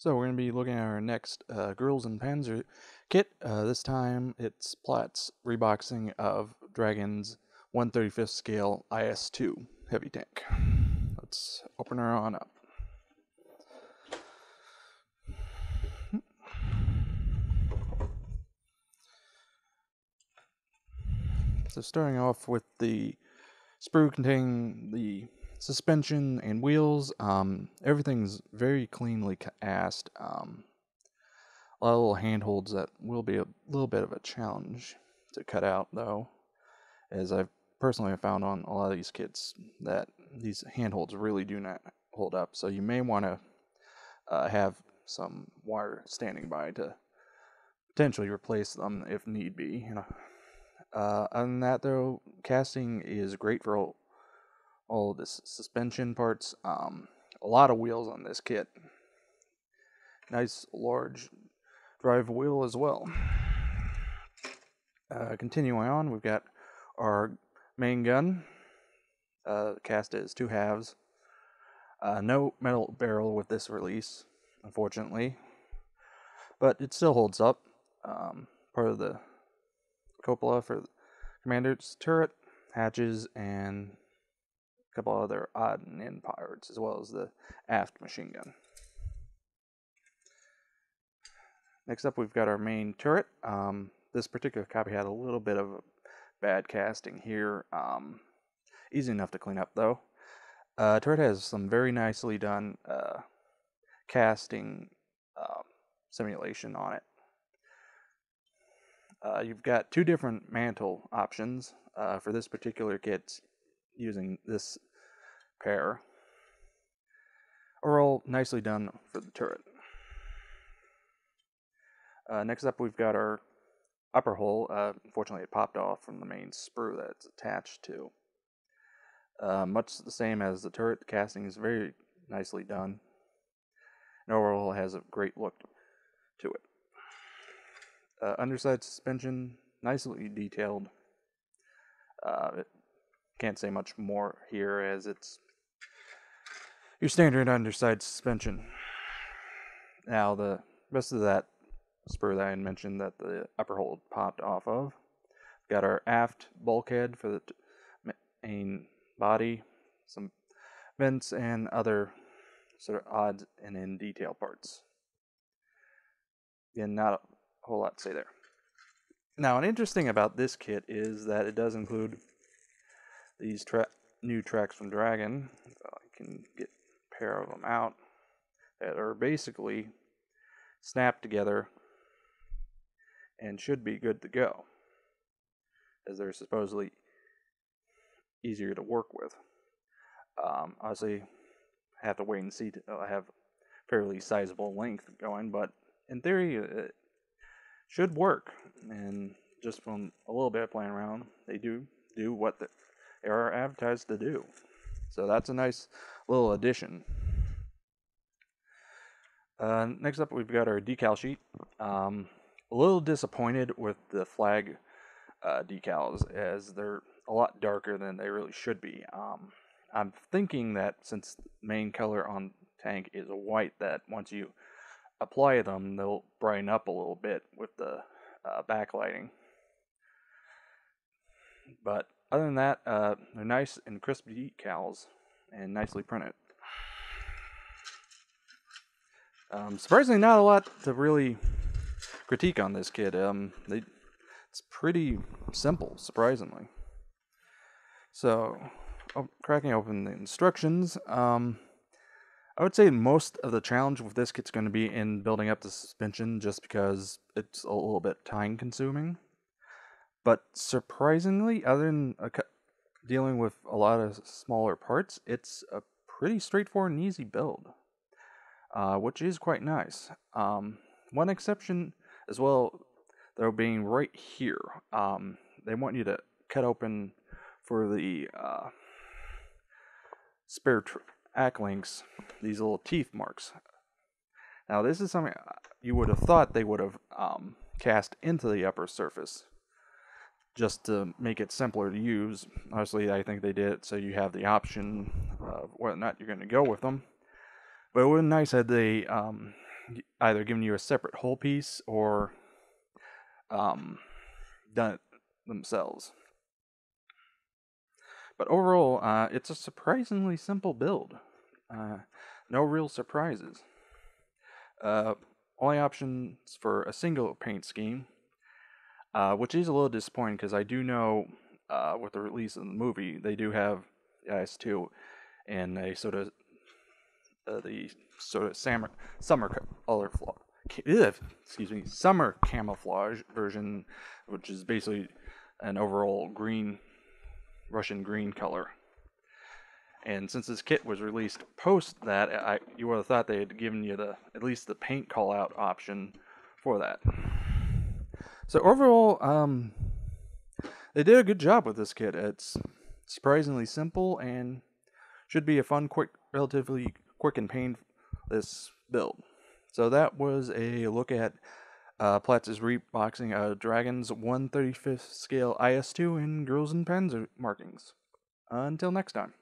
So we're going to be looking at our next uh, Girls und Panzer kit. Uh, this time it's Platz's reboxing of Dragon's 135th scale IS-2 heavy tank. Let's open her on up. So starting off with the sprue containing the suspension and wheels, um, everything's very cleanly cast. Um, a lot of little handholds that will be a little bit of a challenge to cut out, though, as I've personally found on a lot of these kits that these handholds really do not hold up. So you may want to uh, have some wire standing by to potentially replace them if need be. You know. Uh, other than that, though, casting is great for all, the suspension parts. Um, a lot of wheels on this kit. Nice large drive wheel as well. Uh, continuing on, we've got our main gun. Uh, cast as two halves. Uh, no metal barrel with this release, unfortunately, but it still holds up. Um, part of the cupola for the commander's turret, hatches, and couple other odd and end parts, as well as the aft machine gun. Next up, we've got our main turret. Um, this particular copy had a little bit of bad casting here. Um, easy enough to clean up, though. Uh, turret has some very nicely done uh, casting um, simulation on it. Uh, you've got two different mantle options uh, for this particular kit using this pair. Are all nicely done for the turret. Uh, next up, we've got our upper hull. Uh, unfortunately, it popped off from the main sprue that it's attached to. Uh, much the same as the turret, the casting is very nicely done. And overall, has a great look to it. Uh, underside suspension, nicely detailed. Uh, can't say much more here as it's your standard underside suspension. Now, the rest of that sprue that I mentioned that the upper hold popped off of. Got our aft bulkhead for the main body, some vents, and other sort of odds and end detail parts. Again, not a whole lot to say there. Now, an interesting about this kit is that it does include these tra- new tracks from Dragon. If I can get pair of them out that are basically snapped together and should be good to go, as they're supposedly easier to work with. Um, obviously, have to wait and see. To, I have fairly sizable length going, but in theory, it should work. And just from a little bit of playing around, they do do what they are advertised to do. So that's a nice little addition. Uh, next up, we've got our decal sheet. Um, a little disappointed with the flag uh, decals as they're a lot darker than they really should be. Um, I'm thinking that since the main color on tank is white, that once you apply them, they'll brighten up a little bit with the uh, backlighting. But other than that, uh, they're nice and crisp decals and nicely printed. Um, surprisingly, not a lot to really critique on this kid. Um, they, it's pretty simple, surprisingly. So, oh, cracking open the instructions, um, I would say most of the challenge with this kit's going to be in building up the suspension, just because it's a little bit time consuming. But surprisingly, other than dealing with a lot of smaller parts, it's a pretty straightforward and easy build, uh, which is quite nice. Um, one exception as well, though, being right here. Um, they want you to cut open for the uh, spare track links these little teeth marks. Now, this is something uh, you would have thought they would have um, cast into the upper surface just to make it simpler to use. Obviously, I think they did it so you have the option of whether or not you're going to go with them. But it would have been nice had they um, either given you a separate whole piece or um, done it themselves. But overall, uh, it's a surprisingly simple build. Uh, no real surprises. Uh, only options for a single paint scheme, uh, which is a little disappointing because I do know uh, with the release of the movie they do have IS2 in a sort of uh, the sort of summer summer color. Excuse me, summer camouflage version, which is basically an overall green, Russian green color. And since this kit was released post that, I you would have thought they had given you the at least the paint call out option for that. So overall, um, they did a good job with this kit. It's surprisingly simple and should be a fun, quick, relatively quick and painless build. So that was a look at uh, Platz's reboxing of Dragon's 135th scale IS2 in Girls und Panzer markings. Until next time.